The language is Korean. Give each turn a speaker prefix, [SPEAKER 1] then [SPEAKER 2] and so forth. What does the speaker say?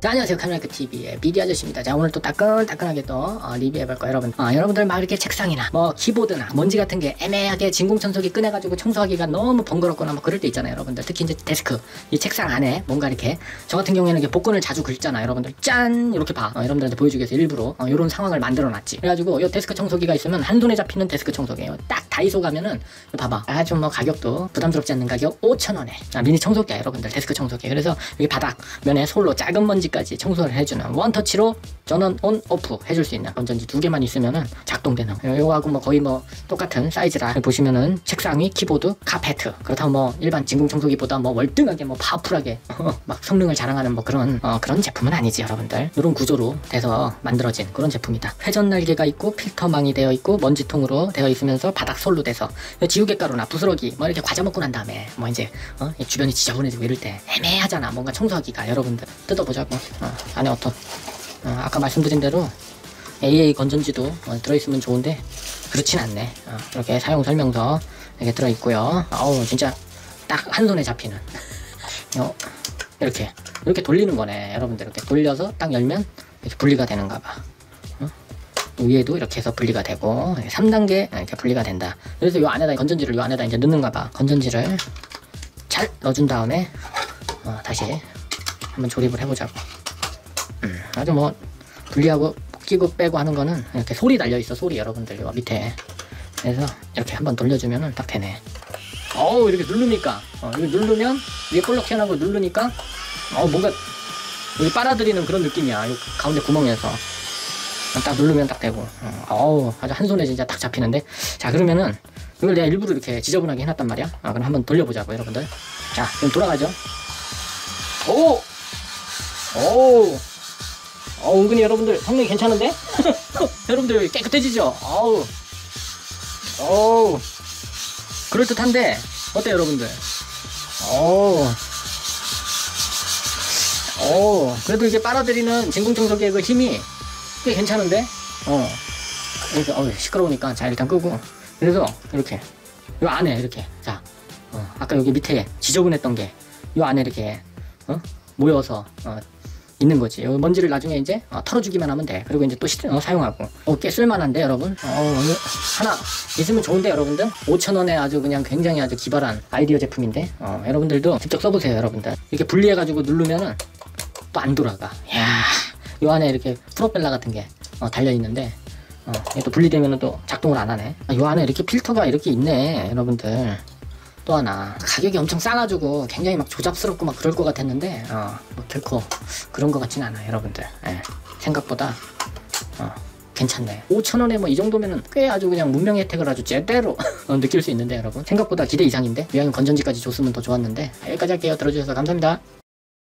[SPEAKER 1] 자, 안녕하세요. 카메라크 TV의 비디 아저씨입니다. 자, 오늘 또 따끈따끈하게 또 어, 리뷰해볼 거예요, 여러분. 어, 여러분들 막 이렇게 책상이나 뭐 키보드나 먼지 같은 게 애매하게 진공청소기 꺼내가지고 청소하기가 너무 번거롭거나 뭐 그럴 때 있잖아요, 여러분들. 특히 이제 데스크, 이 책상 안에 뭔가 이렇게 저 같은 경우에는 이렇게 복근을 자주 긁잖아, 여러분들. 짠! 이렇게 봐. 어, 여러분들한테 보여주기 위해서 일부러 어, 이런 상황을 만들어놨지. 그래가지고 이 데스크 청소기가 있으면 한 손에 잡히는 데스크 청소기예요. 딱 다이소 가면은 봐봐. 아주 뭐 가격도 부담스럽지 않는 가격 5,000원에 아, 미니 청소기야, 여러분들. 데스크 청소기. 그래서 여기 바닥 면에 솔로 작은 먼지 까지 청소를 해주는 원터치로 전원 온 오프 해줄 수 있는 건전지 두 개만 있으면은 작동되는. 이거하고 뭐 거의 뭐 똑같은 사이즈라 보시면은 책상 위 키보드 카페트 그렇다고 뭐 일반 진공 청소기보다 뭐 월등하게 뭐 파워풀하게 막 성능을 자랑하는 뭐 그런 어, 그런 제품은 아니지 여러분들. 이런 구조로 돼서 만들어진 그런 제품이다. 회전 날개가 있고 필터망이 되어 있고 먼지통으로 되어 있으면서 바닥 솔로 돼서 지우개 가루나 부스러기 뭐 이렇게 과자 먹고 난 다음에 뭐 이제 어? 이 주변이 지저분해지고 이럴 때 애매하잖아 뭔가 청소하기가. 여러분들 뜯어보자고. 어, 안에 어떤 어, 아까 말씀드린 대로 AA 건전지도 어, 들어있으면 좋은데 그렇진 않네. 어, 이렇게 사용 설명서 이렇게 들어있고요. 어우 진짜 딱 한 손에 잡히는. 어, 이렇게 이렇게 돌리는 거네 여러분들. 이렇게 돌려서 딱 열면 이렇게 분리가 되는가 봐. 어? 위에도 이렇게 해서 분리가 되고 3단계 이렇게 분리가 된다. 그래서 이 안에다 건전지를 이 안에다 이제 넣는가 봐. 건전지를 잘 넣어준 다음에 어, 다시 한번 조립을 해보자고 음, 아주 뭐 분리하고 끼고 빼고 하는 거는 이렇게 소리 달려 있어 소리 여러분들 요 밑에. 그래서 이렇게 한번 돌려주면은 딱 되네. 어우 이렇게 누르니까. 어, 이렇게 누르면 위에 볼록 튀어나온 거 누르니까 어 뭔가 여기 빨아들이는 그런 느낌이야 요 가운데 구멍에서. 딱 누르면 딱 되고. 어, 어우 아주 한 손에 진짜 딱 잡히는데. 자 그러면은 이걸 내가 일부러 이렇게 지저분하게 해놨단 말이야. 아 그럼 한번 돌려보자고 여러분들. 자 그럼 돌아가죠. 오! 오! 어, 은근히 여러분들 성능이 괜찮은데? 여러분들 깨끗해지죠? 어우. 어우. 그럴듯한데, 어때요, 여러분들? 어우. 어우. 그래도 이게 빨아들이는 진공청소기의 그 힘이 꽤 괜찮은데? 어. 이렇게, 어우, 시끄러우니까. 자, 일단 끄고. 그래서, 이렇게. 요 안에, 이렇게. 자. 어, 아까 여기 밑에 지저분했던 게, 요 안에 이렇게, 어? 모여서, 어, 있는 거지. 요 먼지를 나중에 이제 어, 털어주기만 하면 돼. 그리고 이제 또 시, 어, 사용하고. 어, 꽤 쓸만한데, 여러분? 어, 이거 하나 있으면 좋은데, 여러분들? 5,000원에 아주 그냥 굉장히 아주 기발한 아이디어 제품인데, 어, 여러분들도 직접 써보세요, 여러분들. 이렇게 분리해가지고 누르면은 또 안 돌아가. 야 요 안에 이렇게 프로펠러 같은 게 어, 달려 있는데, 어, 이게 또 분리되면은 또 작동을 안 하네. 아, 요 안에 이렇게 필터가 이렇게 있네, 여러분들. 또 하나 가격이 엄청 싸가지고 굉장히 막 조잡스럽고 막 그럴 것 같았는데 어, 뭐 결코 그런 것 같진 않아요 여러분들. 예, 생각보다 어, 괜찮네. 5천원에 뭐 이 정도면은 꽤 아주 그냥 문명 혜택을 아주 제대로 어, 느낄 수 있는데 여러분. 생각보다 기대 이상인데 이왕 건전지까지 줬으면 더 좋았는데 여기까지 할게요. 들어주셔서 감사합니다